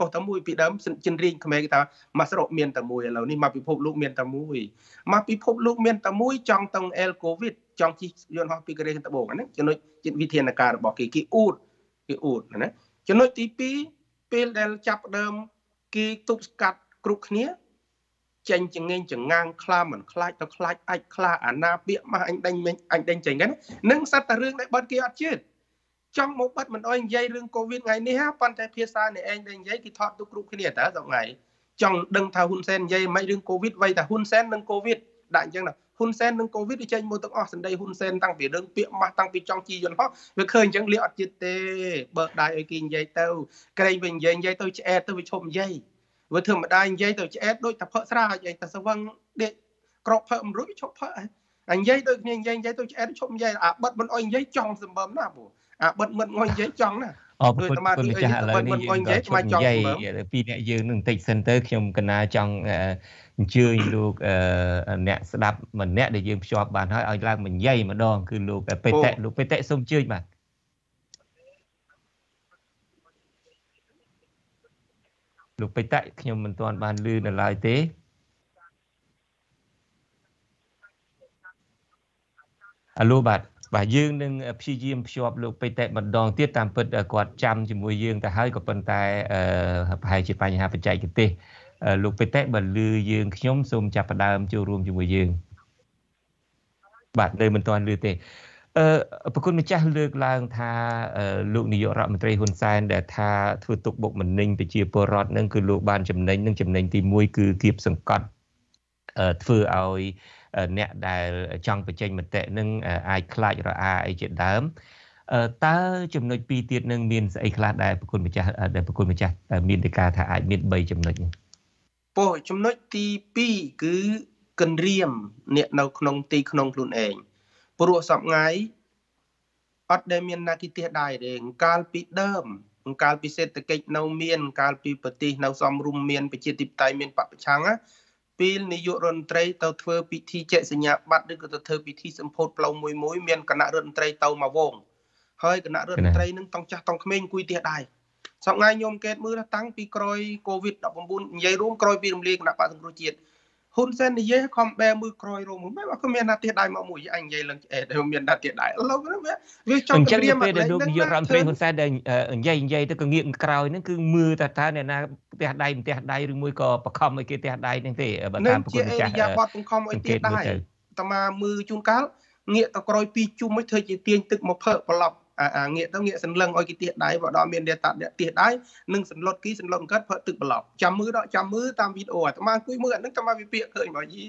កុសតែមួយពីដើមចិនរៀងខ្មែរគេថាមកស្រុកមានតែមួយឥឡូវនេះមកពិភពលោកមានតែមួយមកពិភពលោកមានតែមួយចង់តឹងអែលកូវីដចង់ជិះយន្តហោះពីកូរ៉េត្បូងហ្នឹងចំណុចវិធានការរបស់គេគេអ៊ូតគេអ៊ូតណាចំណុចទី2ពេលដែលចាប់ដើមគេទប់ស្កាត់គ្រប់គ្នា ចេញចងេងចងាងខ្លាមិនខ្លាចទៅខ្លាចអាចខ្លាអាណាពាកមកអញដេញអញដេញចេញហ្នឹងនឹងសត្វតែរឿងដែលបាត់គេអត់ជឿចង់មកបិទមិនអោយនិយាយរឿងកូវីដថ្ងៃនេះប៉ុន្តែភាសានេះឯងដែលនិយាយគេថតទុកគ្រប់គ្នាតើសប្ងៃចង់ដឹងថាហ៊ុនសែននិយាយមិនរឿងកូវីដវៃថាហ៊ុនសែននិងកូវីដដាក់អញ្ចឹងណាហ៊ុនសែននិងកូវីដវាចេញមកទាំងអស់សម្ដីហ៊ុនសែនតាំងពីរឿងពាក្យម៉ាស់តាំងពីចង់ជីយន្តហោះវាឃើញអញ្ចឹងលាអត់ចិត្តទេបើដៃឲ្យគេនិយាយទៅក្រែងវិញនិយាយនិយាយទៅឆ្អែតទៅវាឈប់និយាយ វាធ្វើម្ដាយនិយាយទៅឆ្អែតដូចតែផឹកស្រាអីតែស្វឹងដេកក្រកផឹកមិនរួចឈប់ផឹកអញនិយាយដូចគ្នានិយាយនិយាយទៅឆ្អែតឈប់និយាយអាបិទមិនអុយនិយាយចង់សម្បំណាព្រោះអាបិទមិនងុយនិយាយចង់ណាអរគុណគុណម្ចាស់ឥឡូវនេះយើងក៏ជួយនិយាយពីអ្នកយើងនឹងបន្តិចសិនទៅខ្ញុំកណាចង់អញ្ជើញលោកអ្នកស្ដាប់ម្នាក់ដែលយើងភ្ជាប់បានហើយឲ្យឡើងមកនិយាយម្ដងគឺលោកបេតិលោកបេតិសូមអញ្ជើញបាទ លោកបេតិខ្ញុំមិនទាន់បានលឺនៅឡើយទេអាឡូបាទបាទយើងនឹងព្យាយាមភ្ជាប់លោកបេតិម្ដងទៀតតាមពិតគាត់ចាំជាមួយយើងទៅហើយក៏ប៉ុន្តែប្រហែលជាបញ្ហាបច្ចេកទេសលោកបេតិបើលឺយើងខ្ញុំសូមចាប់ផ្ដើមចូលរួមជាមួយយើងបាទនៅមិនទាន់លឺទេអឺ ប្រគុណម្ចាស់លើកឡើងថាលោកនាយករដ្ឋមន្ត្រីហ៊ុនសែនដែលថាធ្វើទុកបុកម្នេញប្រជាពលរដ្ឋនឹងគឺលោកបានចំណេញនឹងចំណេញទី1គឺគៀបសង្កត់ធ្វើឲ្យអ្នកដែលចង់បញ្ចេញមតិនឹងអាចខ្លាចរអាអីជាដើមតើចំណុចពីរទៀតនឹងមានស្អីខ្លះដែលប្រគុណម្ចាស់ដែលប្រគុណម្ចាស់មានទីការថាអាចមាន3ចំណុចនេះពោះចំណុចទី2គឺគិនរៀមអ្នកនៅក្នុងទីក្នុងខ្លួនឯង ព្រោះសពថ្ងៃអត់ដែលមានណាគិទេសដែរទេកាលពីដើមកាលពីសេដ្ឋកិច្ចនៅមានកាលពីប្រទេសនៅសំរុំមានប្រជាធិបតេយ្យមានបពប្រឆាំងណាពេលនាយករដ្ឋមន្ត្រីទៅធ្វើពិធីចែកសញ្ញាបត្រឬក៏ទៅធ្វើពិធីសម្ពោធផ្លូវមួយមួយមានគណៈរដ្ឋមន្ត្រីទៅមកវងហើយគណៈរដ្ឋមន្ត្រីនឹងតង់ចាស់តង់ក្មេងអង្គុយផ្ទះដែរសប្ងាយខ្ញុំកេតមើលតាំងពីក្រោយកូវីដ19និយាយរួមក្រោយពីរំលាយគណៈបកសង្គ្រោះជាតិ ហ៊ុនសែននិយាយខំបែមើលក្រោយរោមមិនបើក៏មានណាទៀតដៃមកមួយអញនិយាយឡើងឆ្អែតតែមានណាទៀតដៃឥឡូវវាវាចង់គម្រាមពេលដែលលោកនាយករដ្ឋមន្ត្រីហ៊ុនសែនដែលនិយាយនិយាយទៅក៏ងាកក្រោយហ្នឹងគឺមើលតែតើអ្នកណាផ្ទះដៃផ្ទះដៃឬមួយក៏បខំឲ្យគេផ្ទះដៃហ្នឹងទេបើតាមប្រគុណម្ចាស់ជាបត់បង្ខំឲ្យទៀតដៃតមាមើលជួនកាលងាកទៅក្រោយពីជុំមកធ្វើជាទាញទឹកមកផើប្រឡប់ អាងាកទៅងាកសន្លឹងឲ្យគេទៀះដៃបើដល់មានអ្នកតាអ្នកទៀះដៃនឹងសន្លត់គីសន្លត់កើតផឹកទឹកប្រឡប់ចាំមើលដល់ចាំមើលតាមវីដេអូអាត្មាអង្គុយមើលអានឹងតាមវិភាគឃើញបើយី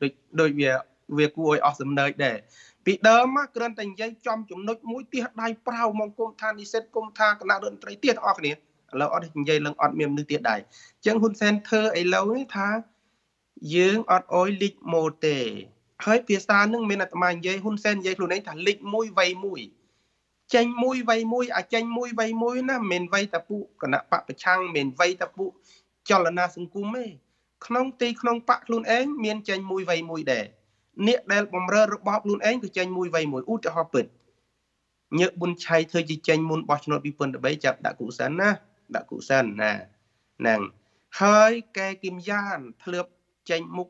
ដូចដូចវាវាគួរឲ្យអស់សំណើចដែរពីដើមមកគ្រាន់តែនិយាយចំចំណុចមួយទៀះដៃប្រៅមកគុំថានិស្សិតគុំថាគណៈរដ្ឋមន្ត្រីទៀះទាំងអស់គ្នាឥឡូវអត់និយាយឡើងអត់មានមនុស្សទៀះដៃអញ្ចឹងហ៊ុនសែនធ្វើឥឡូវនេះថាយើងអត់អុយលិចម៉ូទេហើយភាសានឹងមានអាត្មានិយាយហ៊ុនសែននិយាយខ្លួនឯងថាលិចមួយវៃមួយ ចេញមួយវ័យមួយអាចេញមួយវ័យមួយណាមិនមែនវ័យតពុគណៈបពប្រឆាំងមិនមែនវ័យតពុចលនាសង្គមទេក្នុងទីក្នុងបកខ្លួនឯងមានចេញមួយវ័យមួយដែរអ្នកដែលបំរើរបបខ្លួនឯងក៏ចេញមួយវ័យមួយឧទាហរណ៍ពិតញើកប៊ុនឆៃធ្វើជាចេញមុនបោះឆ្នោត2013ចាប់ដាក់គូសិនណាដាក់គូសិនណាហ្នឹងហើយកែគឹមយ៉ានធ្លាប់ចេញមុខ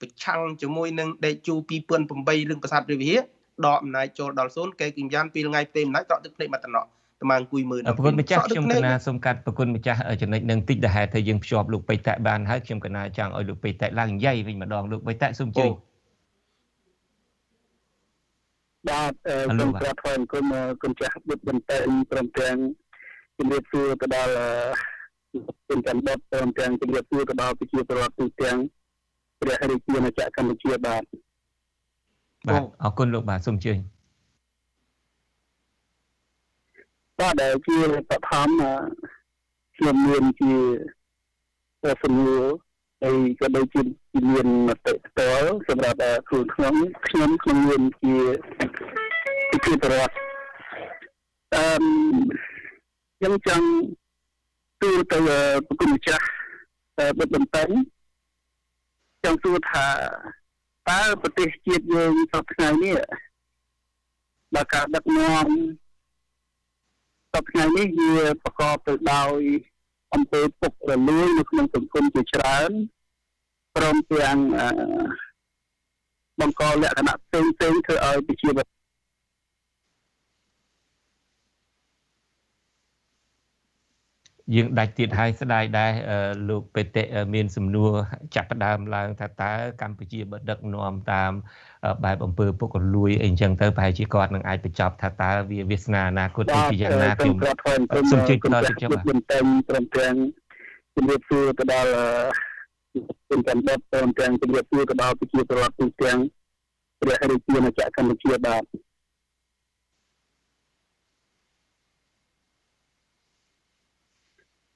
ប្រឆាំងជាមួយនឹងដេកជូ2008រឿងប្រាសាទព្រះវិហារ ដកអំណាចចូលដល់សូនកែគឹមយ៉ានពីថ្ងៃផ្ទេអំណាចត្រកទឹកភ្នែកមកតំណក់ត្មងអង្គុយមើលប្រគុណម្ចាស់ខ្ញុំកណាសូមកាត់ប្រគុណម្ចាស់ចំណុចនឹងតិចដែលហេតុថាយើងភ្ជាប់លោកបេតៈបានហើយខ្ញុំកណាចង់ឲ្យលោកបេតៈឡើងនិយាយវិញម្ដងលោកបេតៈសូមជួយបាទសូមក្រាបថ្លែងគុំគុំចាស់បុត្របន្តែព្រមទាំងជំរាបសួរទៅដល់គុំចាំបុត្រព្រមទាំងជំរាបសួរទៅដល់ប្រជាពលរដ្ឋទូទាំងព្រះរាជាណាចក្រកម្ពុជាបាទ បាទអរគុណលោកបាទសូមជឿបាទដែលជាបឋមខ្ញុំមានជាសំណួរហើយក៏ដូចជាមានមតិផ្ទាល់សម្រាប់គ្រូខ្ញុំខ្ញុំខ្ញុំមានជាជាប្រវត្តិអឺខ្ញុំចង់ទូទៅប្រគុណម្ចាស់បុត្របន្តែចង់សួរថា តើប្រទេសជាតិយើងសពថ្ងៃនេះបើការដឹកនាំសពថ្ងៃនេះវាប្រកបទៅដោយអំពើពុករលួយនៅក្នុងសង្គមជាច្រើនព្រមទាំងបង្កលក្ខណៈផ្សេងៗធ្វើឲ្យប្រជាពលរដ្ឋ យើងដាច់ទៀតហើយស្ដាយដែរលោកបេតិមានសំណួរចាប់ផ្ដើមឡើងថាតើកម្ពុជាបើដឹកនាំតាមបែបអំពើពុករលួយអីចឹងទៅប្រហែលជាគាត់នឹងអាចបញ្ចប់ថាតើវាវាសនាអនាគតជាយ៉ាងណាខ្ញុំសូមជឿដល់ជម្រាបបន្តែព្រមទាំងជំរាបសួរទៅដល់គុំកំដប់ព្រមទាំងជំរាបសួរទៅដល់ប្រជាពលរដ្ឋទូទាំងព្រះរាជាណាចក្រកម្ពុជាបាទ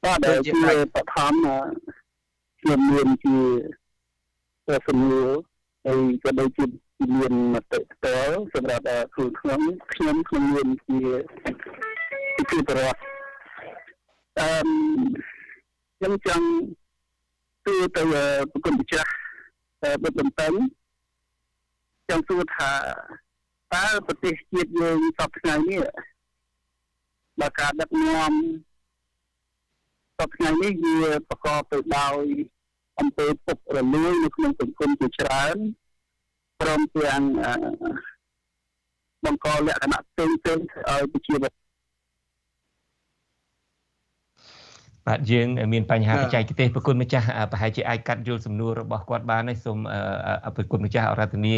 បាទដែលជាបឋមខ្ញុំមានជាសំណួរហើយក៏ដូចជាមានមតិផ្ទាល់សម្រាប់គ្រូខ្ញុំខ្ញុំខ្ញុំមានជាជាប្រវត្តិអឺខ្ញុំចង់ទូទៅប្រគុណម្ចាស់បុត្របន្តែចង់សួរថាតើប្រទេសជាតិយើងសពថ្ងៃនេះបើការដឹកនាំ សពថ្ងៃនេះវាប្រកបទៅដោយអំពើពុករលួយនៅក្នុងសង្គមជាច្រើនព្រមទាំងបង្កលក្ខណៈផ្សេងៗឲ្យប្រជាពលរដ្ឋបាទយើងមានបញ្ហាបច្ចេកទេសប្រគុណម្ចាស់ប្រហែលជាអាចកាត់យល់សំណួររបស់គាត់បានហើយសូមប្រគុណម្ចាស់អរតនី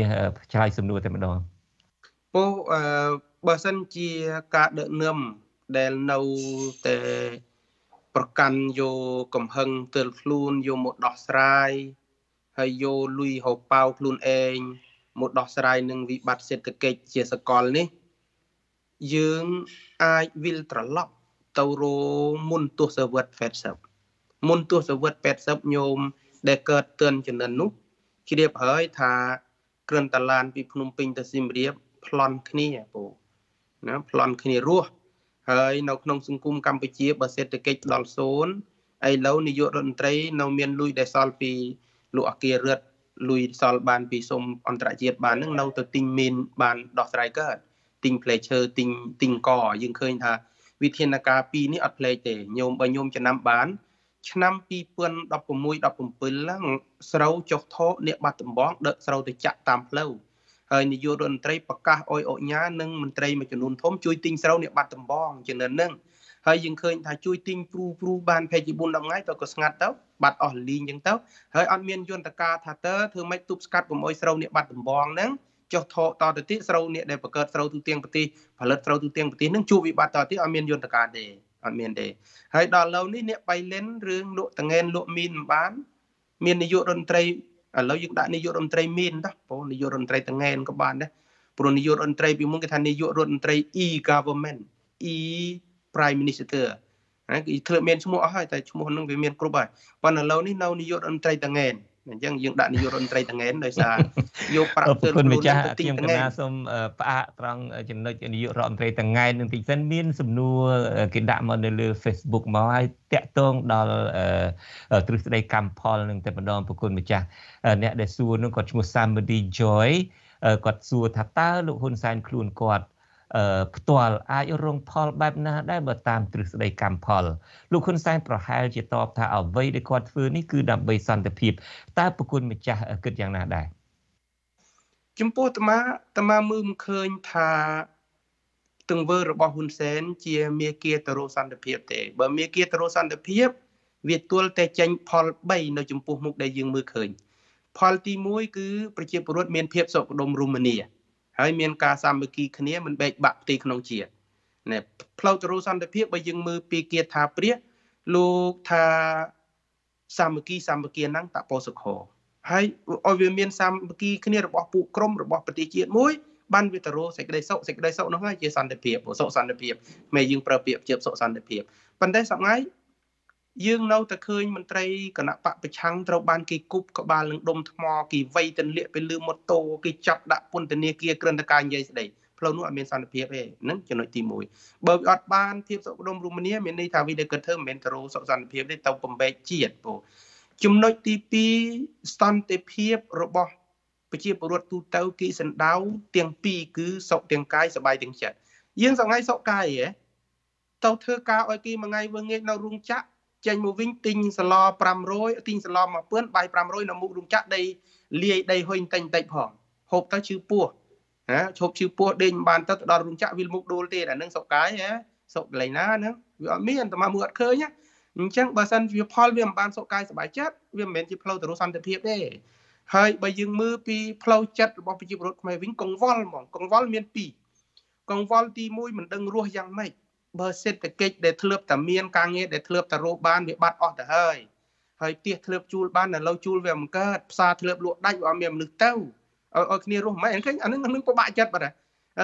ឆ្លើយសំណួរតែម្ដងពោអឺបើសិនជាការដឹកនាំដែលនៅតែ ប្រកាន់យកកំហឹងទើលខ្លួនយកមកដោះស្រាយហើយយកលុយហូបប៉ៅខ្លួនឯងមកដោះស្រាយនឹងវិបត្តិសេដ្ឋកិច្ចជាសកលនេះ យើងអាចវិលត្រឡប់ទៅរមុនទសវត្ស80មុនទសវត្ស80ញោមដែលកើតទឿនចំណិននោះជ្រាបហើយថាគ្រិនតាឡានពីភ្នំពេញទៅសៀមរាបប្លន់គ្នាពូណាប្លន់គ្នារស់ ហើយនៅក្នុងសង្គមកម្ពុជាបើសេដ្ឋកិច្ចដល់សូន្យឥឡូវនាយករដ្ឋមន្ត្រីនៅមានលុយដែលសល់ពីលោកអគាររដ្ឋលុយសល់បានពីសុំអន្តរជាតិបាននឹងនៅទៅទិញមីនបានដោះស្រាយកើតទិញផ្លែឈើទិញទិញកយើងឃើញថាវិធានការពីរនេះអត់ផ្លេចទេញោមបើញោមចំណាំបាន ឆ្នាំ2016 17ហ្នឹងស្រូវចុះថោអ្នកបាត់ដំបងដឹកស្រូវទៅចាក់តាមផ្លូវ ហើយនាយករដ្ឋមន្ត្រីប្រកាសអុយអុញ៉ានិងមន្ត្រីមួយចំនួនធំជួយទិញស្រូវអ្នកបាត់ដំបងចំណិនហ្នឹងហើយយើងឃើញថាជួយទិញព្រូព្រូបានភេជា4 10ថ្ងៃទៅក៏ស្ងាត់ទៅបាត់អស់លីងអញ្ចឹងទៅហើយអត់មានយន្តការថាតើធ្វើម៉េចទប់ស្កាត់កុំអុយស្រូវអ្នកបាត់ដំបងហ្នឹងចុះថោតទៅទៀតស្រូវនេះដែលបង្កើតស្រូវទូទាំងប្រទេសផលិតស្រូវទូទាំងប្រទេសនឹងជួបវិបត្តិតទៀតអត់មានយន្តការទេអត់មានទេហើយដល់ឡូវនេះអ្នកបៃលិនរឿងលក់តងែនលក់មីនមិនបាន មាននាយករដ្ឋមន្ត្រី ឥឡូវយើងដាក់នាយករដ្ឋមន្ត្រីមីនតោះបងនាយករដ្ឋមន្ត្រីតងែនក៏បានដែរព្រោះនាយករដ្ឋមន្ត្រីពីមុនគេថានាយករដ្ឋមន្ត្រី e government e prime minister ណាគឺធ្លាប់មានឈ្មោះអស់ហើយតែឈ្មោះហ្នឹងវាមានគ្រប់ហើយប៉ុន្តែឥឡូវនេះនៅនាយករដ្ឋមន្ត្រីតងែន អញ្ចឹងយើងដាក់នាយករដ្ឋមន្ត្រីតងែនដោយសារយកប្រាក់ទៅខ្លួនម្ចាស់ខ្ញុំកណាសូមផ្អាកត្រង់ចំណុចនាយករដ្ឋមន្ត្រីតងែននឹងតិចសិនមានសំណួរគេដាក់មកនៅលើ Facebook មកហើយតាក់ទងដល់ទ្រឹស្ដីកម្មផលនឹងតែម្ដងប្រគុណម្ចាស់អ្នកដែលសួរនោះគាត់ឈ្មោះ Samody Joy គាត់សួរថាតើលោកហ៊ុនសែនខ្លួនគាត់ ផ្ទាល់អាចរងផលបែបណាដែរបើតាមទ្រឹស្ដីកម្មផលលោកហ៊ុនសែនប្រហែលជាតបថាអ្វីដែលគាត់ធ្វើនេះគឺដើម្បីសន្តិភាពតើប្រគុណម្ចាស់គិតយ៉ាងណាដែរចំពោះអាត្មាអាត្មាមើលមិនឃើញថាទង្វើរបស់ហ៊ុនសែនជាមេគាទៅរកសន្តិភាពទេបើមេគាទៅរកសន្តិភាពវាទល់តែចេញផល3នៅចំពោះមុខដែលយើងមើលឃើញផលទី1គឺប្រជាពលរដ្ឋមានភាពសុខដុមរមនា ហើយមានការសាមគ្គីគ្នាមិនបែកបាក់ផ្ទៃក្នុងជាតិណែផ្លូវទៅរកសន្តិភាពបើយើងមើលពីគាថាព្រះលោកថាសាមគ្គីសាមគ្គីហ្នឹងតពោសុខោហើយឲ្យវាមានសាមគ្គីគ្នារបស់ពួកក្រុមរបស់ប្រទេសជាតិមួយបានវាទៅរកសេចក្តីសុខសេចក្តីសុខនោះហើយជាសន្តិភាពសុខសន្តិភាពមេយើងប្រើពាក្យជាសុខសន្តិភាពប៉ុន្តែសម្ងា យើងនៅតែឃើញមន្ត្រីគណៈបកប្រឆាំងត្រូវបានគេគប់ក្បាលនឹងដុំថ្មគេវៃទន្លាក់ទៅលើម៉ូតូគេចាប់ដាក់ពន្ធនាគារក្រឹមតការនិយាយស្ដីផ្លូវនោះអត់មានសន្តិភាពទេហ្នឹងចំណុចទី1បើអត់បានធៀបសុខដុមរូម៉ានីមានន័យថាវាដែលគាត់ធ្វើមិនមែនទៅរកសុខសន្តិភាពទេទៅបំបែកជាតិពូចំណុចទី2សន្តិភាពរបស់ប្រជាពលរដ្ឋទូទៅគេសណ្ដៅទាំងពីរគឺសុខទាំងកាយសុបាយទាំងចិត្តយើងសង្ហៃសុខកាយហ៎ទៅធ្វើការឲ្យគេមួយថ្ងៃវិញងាកនៅរោងចក្រ ចេញមកវិញទិញសឡ500ទិញសឡ1000បាយ500នៅមុខរោងចក្រដីលាយដីហុយតែងតិចផងហូបទៅឈឺពោះណាឈប់ឈឺពោះដេញបានទៅដល់រោងចក្រវាមុខដួលទេអានឹងសុកកាយហ៎សុកកន្លែងណាហ្នឹងវាអត់មានតែមកមើលអត់ឃើញអញ្ចឹងបើសិនវាផលវាមិនបានសុកកាយសុបាយចិត្តវាមិនមែនជាផ្លូវទៅរកសន្តិភាពទេហើយបើយើងមើលពីផ្លូវចិត្តរបស់ប្រជាពលរដ្ឋខ្មែរវិញកង្វល់ហ្មងកង្វល់មាន2កង្វល់ទី1មិនដឹងរស់យ៉ាងម៉េច បើសេដ្ឋកិច្ចដែលធ្លាប់តែមានការងារដែលធ្លាប់តែរកបានវាបាត់អស់ទៅហើយហើយផ្ទះធ្លាប់ជួលបានតែឡូវជួលវាមិនកើតផ្សារធ្លាប់លក់ដាច់វាអត់មានមនុស្សទៅឲ្យឲ្យគ្នារស់មិនឃើញអានឹងនឹងពិបាកចិត្តបាត់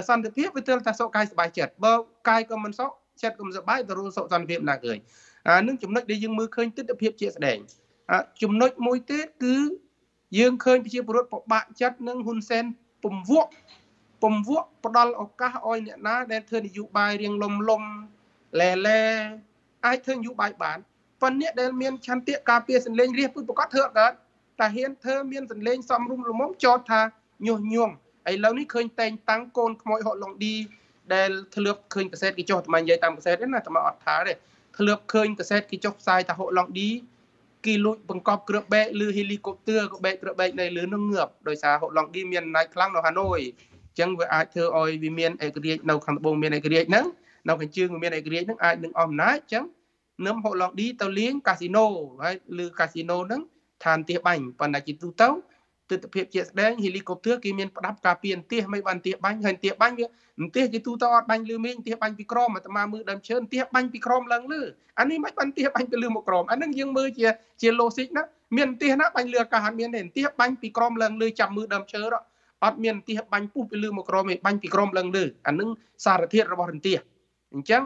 សន្តិភាពវាទើបតែសុខកាយសុបាយចិត្តបើកាយក៏មិនសុខចិត្តក៏មិនសុបាយទៅរស់សុខសន្តិភាពណាឃើញអានឹងចំណុចដែលយើងមើលឃើញទិដ្ឋភាពជាក់ស្ដែងចំណុចមួយទៀតគឺយើងឃើញប្រជាពលរដ្ឋពិបាកចិត្តនឹងហ៊ុនសែនពំវក់ ពំវក់ផ្ដល់ឱកាសឲ្យអ្នកណា ដែលធ្វើនយោបាយរៀងលំលំលែលែអាចធ្វើនយោបាយបានប៉ុន្តែអ្នកដែលមានឆន្ទៈការពារសន្លេងរះពុតប្រកាសធ្វើអត់កើតតែហ៊ានធ្វើមានសន្លេងសំរុំលំមចោតថាញុះញង់ឥឡូវនេះឃើញតែងតាំងកូនខ្មោចហកឡុងឌីដែលធ្លាប់ឃើញកាសែតគេចុះតែនិយាយតាមកាសែតទេណាតែមកអត់ថាទេធ្លាប់ឃើញកាសែតគេចុះផ្សាយថាហកឡុងឌីគេលួចបង្កប់គ្រឿងបែកឬហេលីកូបទ័រក៏បែកគ្រឿងបែកនៅលើនឹងងើបដោយសារហកឡុងឌីមានអំណាចខ្លាំងនៅហាណូយអញ្ចឹងវាអាចធ្វើឲ្យវាមានឯករាជ្យនៅខាងត្បូងមានឯករាជ្យហ្នឹងនៅកញ្ជើងវាមានឯករាជ្យហ្នឹងអាចនឹងអស់អំណាចអញ្ចឹងនឹមហូឡុងឌីទៅលេងកាស៊ីណូហើយឬកាស៊ីណូហ្នឹងឋានទាបាញ់ប៉ុន្តែជាទូទៅទស្សនវិជ្ជាស្ដែងហេលីកូបទ័រគេមានផ្ដាប់ការពារអន្ទះមិនបានអន្ទះបាញ់ហើយអន្ទះបាញ់វាអន្ទះជាទូទៅអត់បាញ់លឺមេអន្ទះបាញ់ពីក្រមអាត្មាមើលដើមឈើអន្ទះបាញ់ពីក្រមឡើងលឺអានេះមិនបានអន្ទះបាញ់ទៅលឺមកក្រមអានឹងយើងមើលជាជា logic ណាមានអន្ទះណាបាញ់លឺអាកាសអត់មានទេអន្ទះបាញ់ពីក្រមឡើងលឺចាំមើលដើមឈើ អត់មានអន្ទះបាញ់ពុះពីលឺមកក្រមទេបាញ់ពីក្រមឡើងលឺអានឹងសារធាតុរបស់អន្ទះអញ្ចឹង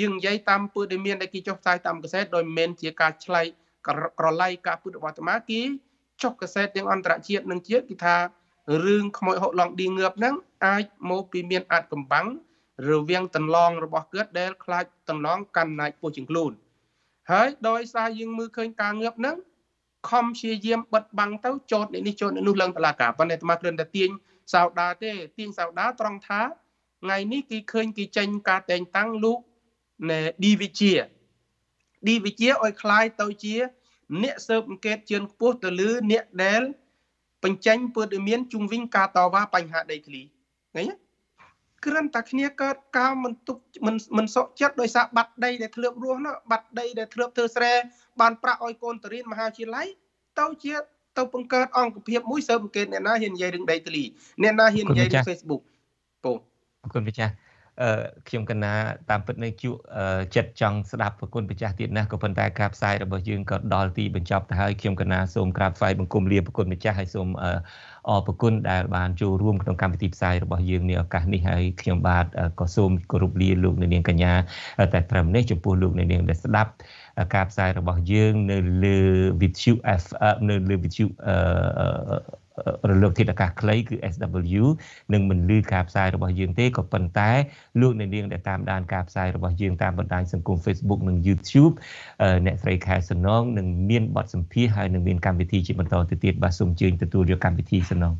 យើងនិយាយតាមពើដែលមានដែលគេចុះផ្សាយតាមកសែតដោយមិនមែនជាការឆ្លៃក្រឡៃការពុទ្ធរបស់អាត្មាគេចុះកសែតទាំងអន្តរជាតិនិងជាតិគេថារឿងខ្មោចហុកឡងឌីងើបហ្នឹងអាចមកពីមានអាចកំបាំងរវាងតន្លងរបស់គាត់ដែលខ្លាចតន្លងកាន់អំណាចពោះជាងខ្លួនហើយដោយសារយើងមើលឃើញការងើបហ្នឹង ខំព្យាយាមបិទបាំងទៅចោតនេះចោតនោះឡើងតឡាការប៉ុន្តែអាត្មាគ្រាន់តែទាញសោដាទេទាញសោដាត្រង់ថាថ្ងៃនេះគេឃើញគេចេញការតែងតាំងលោកណែឌីវិជាឌីវិជាឲ្យคล้ายទៅជា អ្នកស៊ើបអង្កេតជឿនខ្ពស់ទៅលើអ្នកដែលបញ្ចេញព័ត៌មានជុំវិញការតវ៉ាបញ្ហាដីធ្លីឃើញទេ គ្រាន់តែគ្នាកើតការមិនទុកមិនមិនសក់ចិត្តដោយសារបាត់ដីដែលធ្លាប់រស់នោះបាត់ដីដែលធ្លាប់ធ្វើស្រែបានប្រាក់ឲ្យកូនតរៀនមហាវិទ្យាល័យទៅជាទៅបង្កើតអង្គភាពមួយស៊ើបអង្កេតអ្នកណាហ៊ាននិយាយរឿងដីធ្លីអ្នកណាហ៊ាននិយាយរឿង Facebook ពូអរគុណវិចារ ខ្ញុំកណាតាមពិតនៅជក់ចិត្តចង់ស្ដាប់ប្រគុណម្ចាស់ទៀតណាស់ក៏ប៉ុន្តែការផ្សាយរបស់យើងក៏ដល់ទីបញ្ចប់ទៅហើយខ្ញុំកណាសូមក្រាបថ្វាយបង្គំលាប្រគុណម្ចាស់ហើយសូមអរប្រគុណដែលបានចូលរួមក្នុងកម្មវិធីផ្សាយរបស់យើងនាឱកាសនេះហើយខ្ញុំបាទក៏សូមគោរពលាលោកអ្នកនាងកញ្ញាតែត្រឹមនេះចំពោះលោកអ្នកនាងដែលស្ដាប់ការផ្សាយរបស់យើងនៅលើ Vithu F នៅលើ Vithu រលកធាតុអាកាសខ្លីគឺ SW នឹងមិនលឺការផ្សាយរបស់យើងទេក៏ប៉ុន្តែលោកអ្នកនាងដែលតាមដានការផ្សាយរបស់យើងតាមបណ្ដាញសង្គម Facebook និង YouTube អ្នកស្រីខែសំណងនឹងមានបទសម្ភាសន៍ហើយនឹងមានកម្មវិធីជាបន្តទៅទៀតបាទសូមអញ្ជើញទទួលយកកម្មវិធីសំណង